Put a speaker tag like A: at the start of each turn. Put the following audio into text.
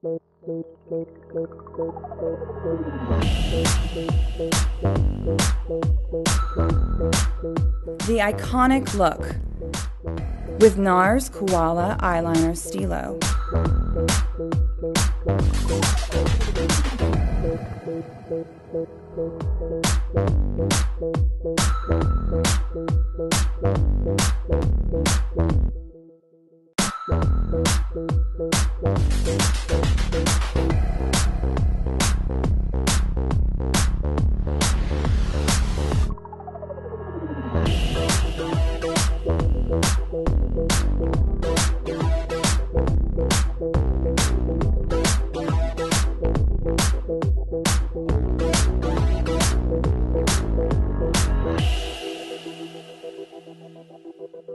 A: The iconic look with NARS Koala Eyeliner Stilo.